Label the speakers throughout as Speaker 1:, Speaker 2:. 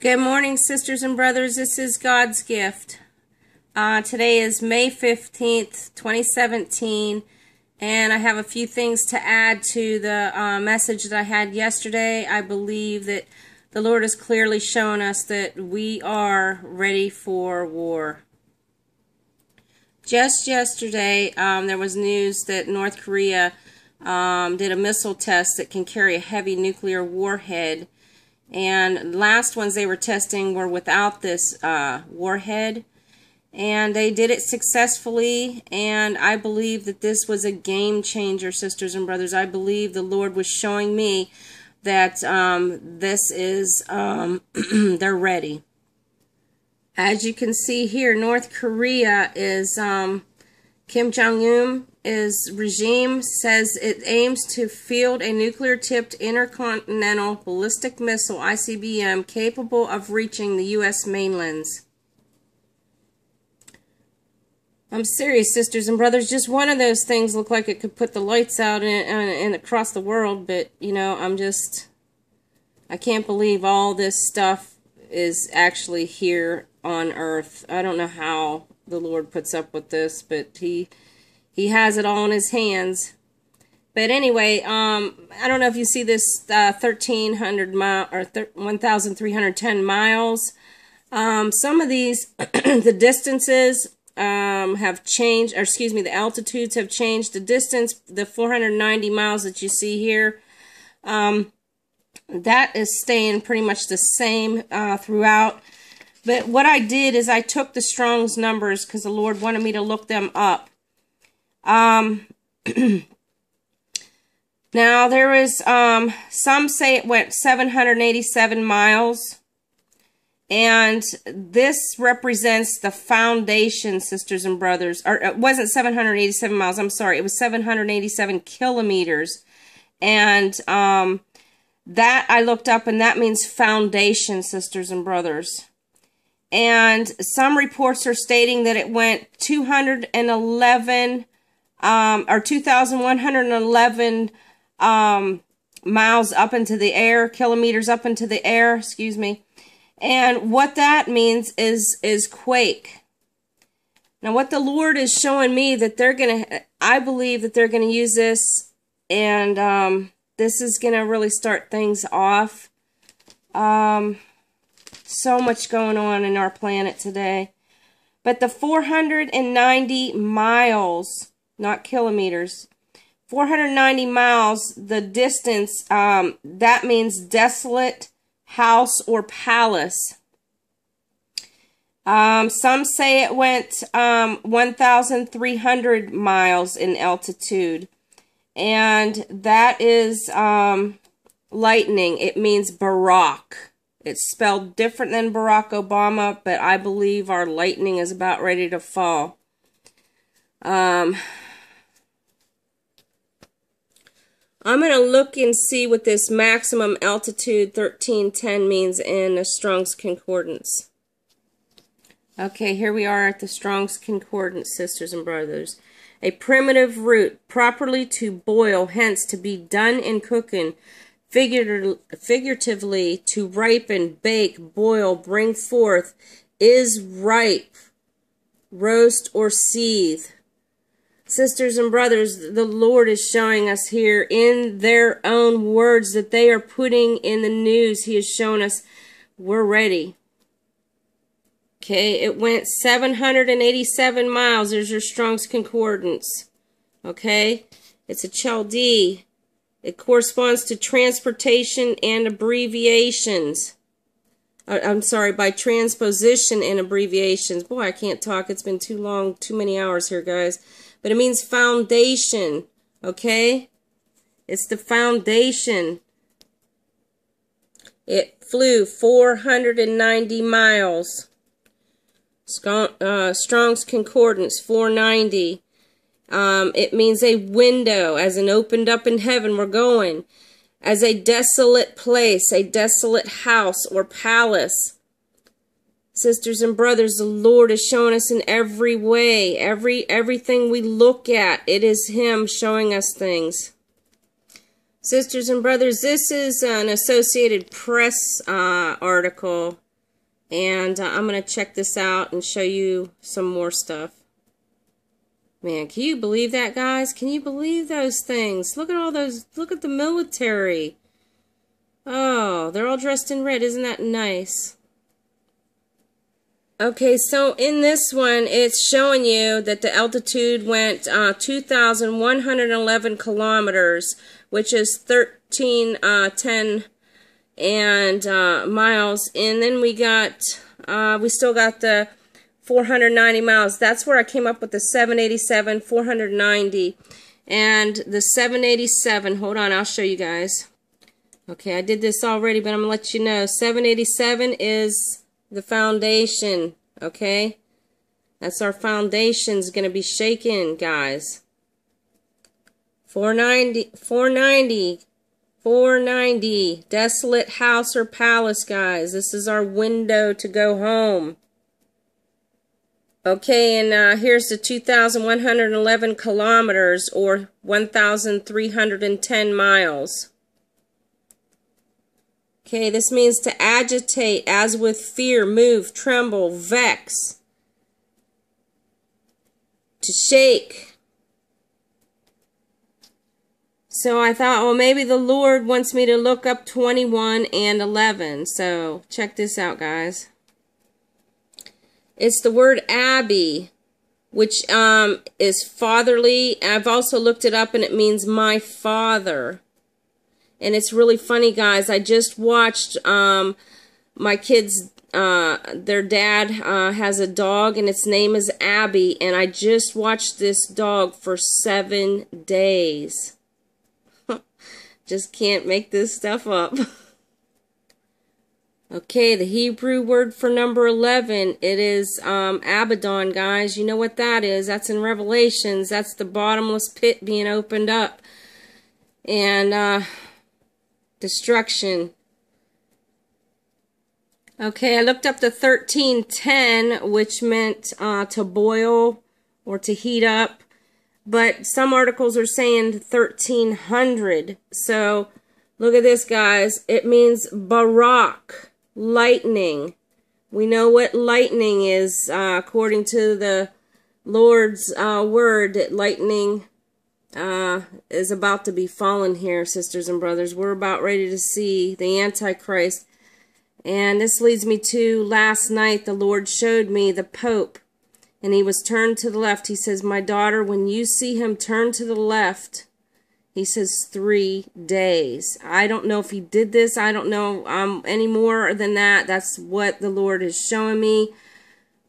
Speaker 1: Good morning, sisters and brothers. This is God's gift. Uh, today is May 15th, 2017, and I have a few things to add to the uh, message that I had yesterday. I believe that the Lord has clearly shown us that we are ready for war. Just yesterday, um, there was news that North Korea um, did a missile test that can carry a heavy nuclear warhead. And last ones they were testing were without this uh, warhead. And they did it successfully. And I believe that this was a game changer, sisters and brothers. I believe the Lord was showing me that um, this is, um, they're ready. As you can see here, North Korea is, um, Kim Jong-un is regime says it aims to field a nuclear-tipped intercontinental ballistic missile, ICBM, capable of reaching the U.S. mainlands. I'm serious, sisters and brothers. Just one of those things look like it could put the lights out and across the world, but, you know, I'm just... I can't believe all this stuff is actually here on earth. I don't know how the Lord puts up with this, but he he has it all in his hands. But anyway, um, I don't know if you see this uh, 1,300 mile or 1,310 miles. Um, some of these, the distances um, have changed, or excuse me, the altitudes have changed. The distance, the 490 miles that you see here, um, that is staying pretty much the same uh, throughout. But what I did is I took the Strong's numbers because the Lord wanted me to look them up. Um, now there is, um, some say it went 787 miles. And this represents the foundation, sisters and brothers. Or it wasn't 787 miles, I'm sorry. It was 787 kilometers. And um, that I looked up, and that means foundation, sisters and brothers and some reports are stating that it went 211 um, or 2,111 um, miles up into the air, kilometers up into the air, excuse me. And what that means is is quake. Now, what the Lord is showing me that they're gonna, I believe that they're gonna use this, and um, this is gonna really start things off. Um, so much going on in our planet today. But the 490 miles, not kilometers, 490 miles, the distance, um, that means desolate house or palace. Um, some say it went um, 1,300 miles in altitude. And that is um, lightning. It means Barack. It's spelled different than Barack Obama, but I believe our lightning is about ready to fall. Um, I'm going to look and see what this maximum altitude 1310 means in a Strong's Concordance. Okay, here we are at the Strong's Concordance, sisters and brothers. A primitive root, properly to boil, hence to be done in cooking, figuratively, to ripen, bake, boil, bring forth, is ripe, roast, or seethe. Sisters and brothers, the Lord is showing us here in their own words that they are putting in the news. He has shown us we're ready. Okay, it went 787 miles. There's your Strong's Concordance. Okay, it's a Chaldee. It corresponds to transportation and abbreviations. Uh, I'm sorry, by transposition and abbreviations. Boy, I can't talk. It's been too long, too many hours here, guys. But it means foundation, okay? It's the foundation. It flew 490 miles. Uh, Strong's Concordance, 490. Um, it means a window, as an opened up in heaven, we're going. As a desolate place, a desolate house or palace. Sisters and brothers, the Lord is showing us in every way, every everything we look at, it is Him showing us things. Sisters and brothers, this is an Associated Press uh, article. And uh, I'm going to check this out and show you some more stuff. Man, can you believe that, guys? Can you believe those things? Look at all those. Look at the military. Oh, they're all dressed in red. Isn't that nice? Okay, so in this one, it's showing you that the altitude went uh, 2,111 kilometers, which is 1310 uh, and uh, miles. And then we got, uh, we still got the 490 miles. That's where I came up with the 787, 490. And the 787, hold on, I'll show you guys. Okay, I did this already, but I'm going to let you know. 787 is the foundation, okay? That's our foundation's going to be shaken, guys. 490, 490, 490, desolate house or palace, guys. This is our window to go home. Okay, and uh, here's the 2,111 kilometers or 1,310 miles. Okay, this means to agitate as with fear, move, tremble, vex, to shake. So I thought, well, maybe the Lord wants me to look up 21 and 11. So check this out, guys. It's the word Abby, which um, is fatherly. I've also looked it up and it means my father and it's really funny, guys. I just watched um, my kids. Uh, their dad uh, has a dog, and its name is Abby, and I just watched this dog for seven days. just can't make this stuff up. Okay, the Hebrew word for number 11, it is um, Abaddon, guys. You know what that is. That's in Revelations. That's the bottomless pit being opened up. And uh, destruction. Okay, I looked up the 1310, which meant uh, to boil or to heat up. But some articles are saying 1300. So, look at this, guys. It means barak, lightning. We know what lightning is, uh, according to the Lord's uh, word, that lightning uh, is about to be fallen here, sisters and brothers. We're about ready to see the Antichrist. And this leads me to last night, the Lord showed me the Pope, and he was turned to the left. He says, My daughter, when you see him turn to the left, he says three days. I don't know if he did this. I don't know um, any more than that. That's what the Lord is showing me.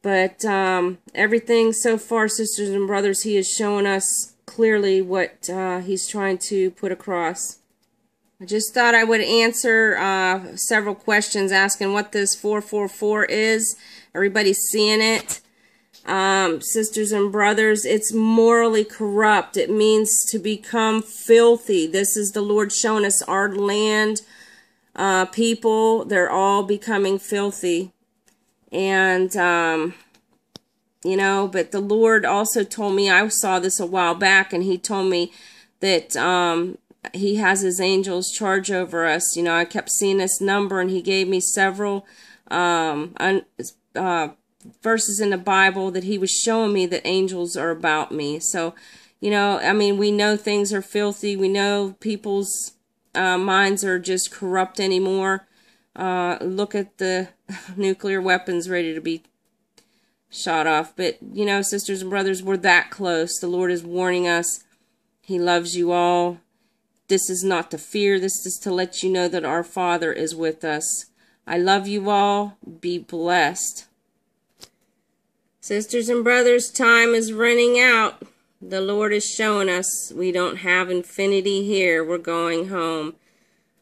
Speaker 1: But um, everything so far, sisters and brothers, he is showing us clearly what uh, he's trying to put across. I just thought I would answer uh, several questions asking what this 444 is. Everybody's seeing it. Um, sisters and brothers, it's morally corrupt. It means to become filthy. This is the Lord showing us our land, uh, people, they're all becoming filthy. And, um, you know, but the Lord also told me, I saw this a while back, and He told me that um, He has His angels charge over us. You know, I kept seeing this number, and He gave me several um, uh, verses in the Bible that He was showing me that angels are about me. So, you know, I mean, we know things are filthy. We know people's uh, minds are just corrupt anymore. Uh, look at the nuclear weapons ready to be shot off. But, you know, sisters and brothers, we're that close. The Lord is warning us. He loves you all. This is not to fear. This is to let you know that our Father is with us. I love you all. Be blessed. Sisters and brothers, time is running out. The Lord is showing us we don't have infinity here. We're going home.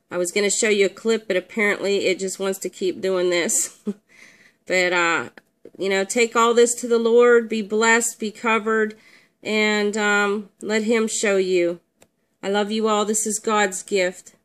Speaker 1: I was going to show you a clip, but apparently it just wants to keep doing this. but uh, you know, take all this to the Lord, be blessed, be covered, and um, let Him show you. I love you all. This is God's gift.